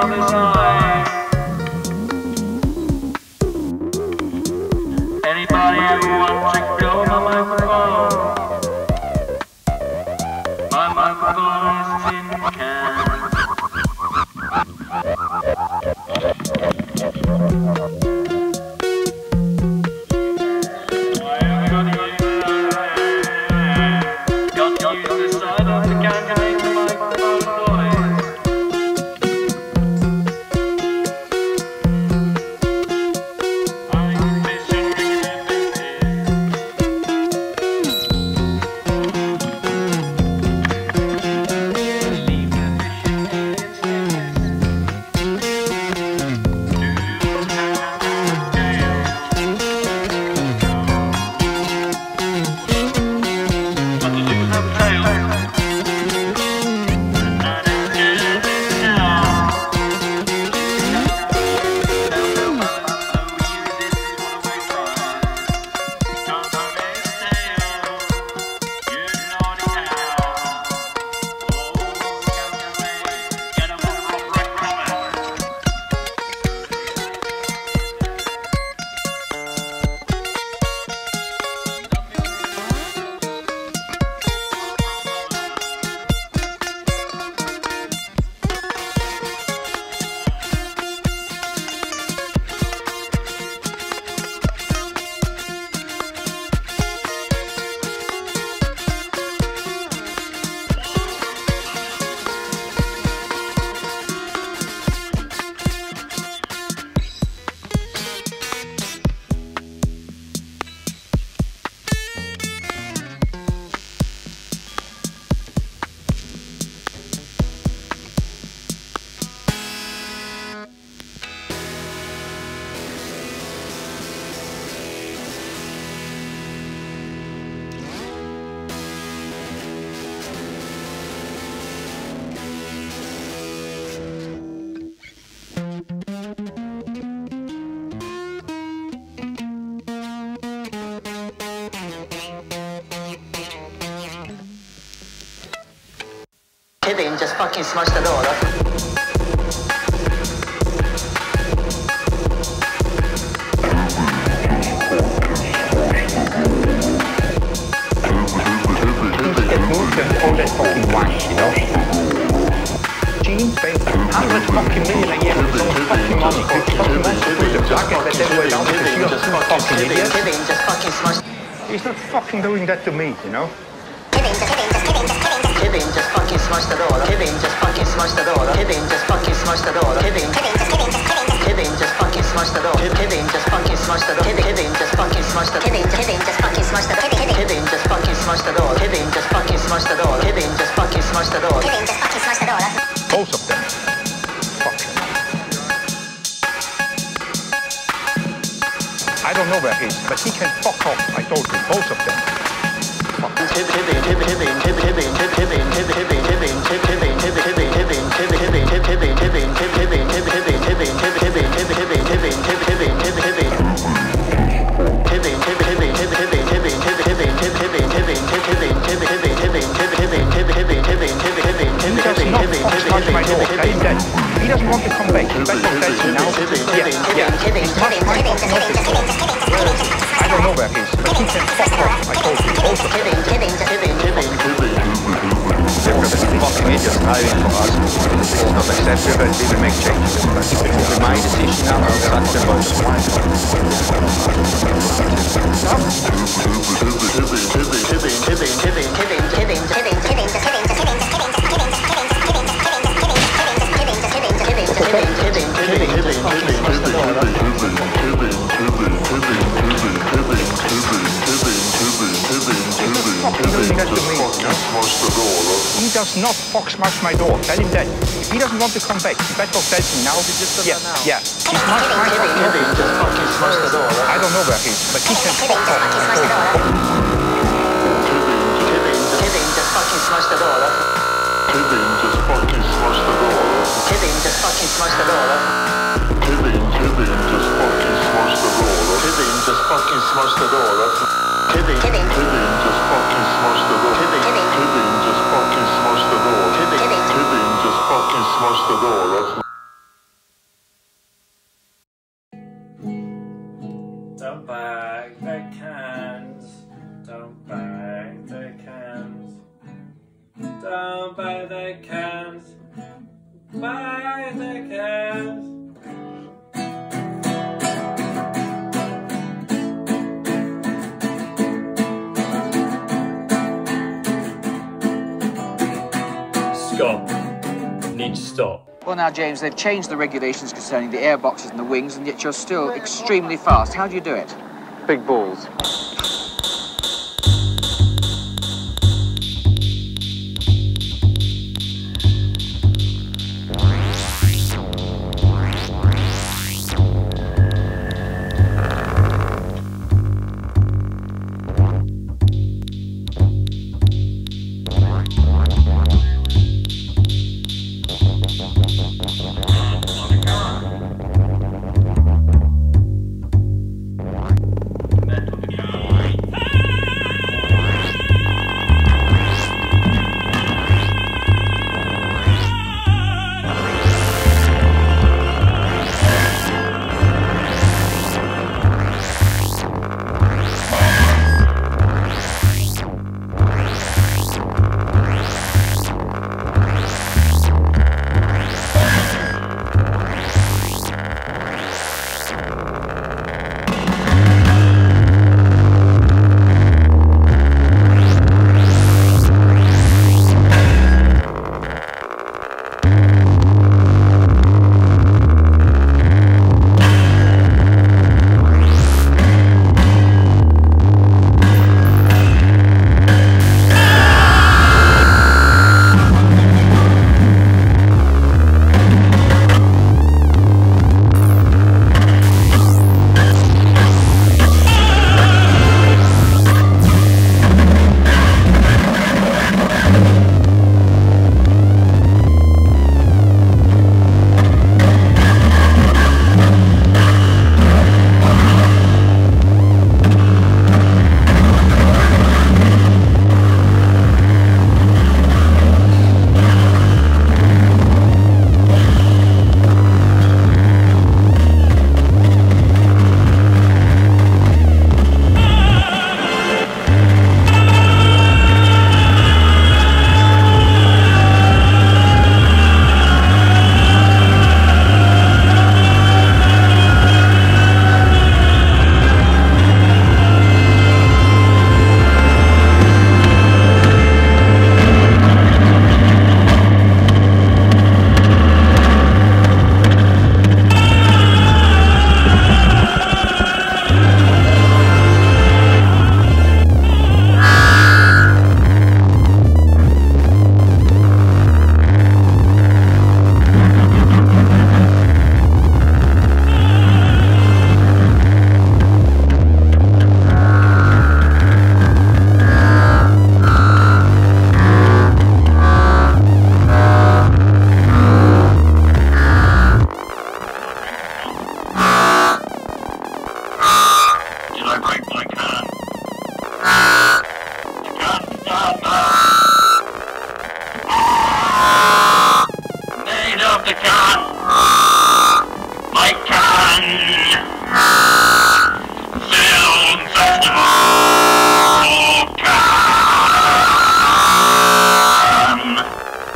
other side. Just fucking smashed the door. That's get moved and all that fucking wash, you know? Gene spent 100 fucking million a year on his own fucking money. Fucking wants to put the bucket that they were down because you're two fucking Kevin, idiots. Kevin just fucking smashed. He's not fucking doing that to me, you know? Kevin just. Fucking smashed the door. Kevin just fucking smashed the door. Kevin just fucking smashed the door. Kevin, Kevin just, fucking smashed the door. Kevin just fucking smashed the door. Kevin just fucking smashed the door. Kevin, just fucking smashed the door. Kevin just fucking smashed the door. Kevin just fucking smashed the door. Kevin just fucking smashed the door. Kevin just fucking smashed the door. Both of them. Fuck. I don't know where he is, but he can fuck off. I told you, both of them. He doesn't want to come back. Fucking idiots driving for us. It's not acceptable. We will make changes. My decision now. I'll suck them both. fucking doing that to me. He does not fuck smash my door. Tell him that. If he doesn't want to come back, he better tell me now. yeah, yeah. He smashed my fucking door. I don't know where he is, but he can fuck off. I. Kevin just fucking smashed the door. Kevin just fucking smashed the door. Kevin just fucking smashed the door. Kevin, Kevin just fucking smashed the door. Kevin just fucking smashed the door. Kevin, Kevin, Kevin just fucking the door. Kevin, Kevin, Kevin Stop. Need to stop. Well, now, James, they've changed the regulations concerning the air boxes and the wings, and yet you're still extremely fast. How do you do it? Big balls.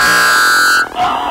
Ah!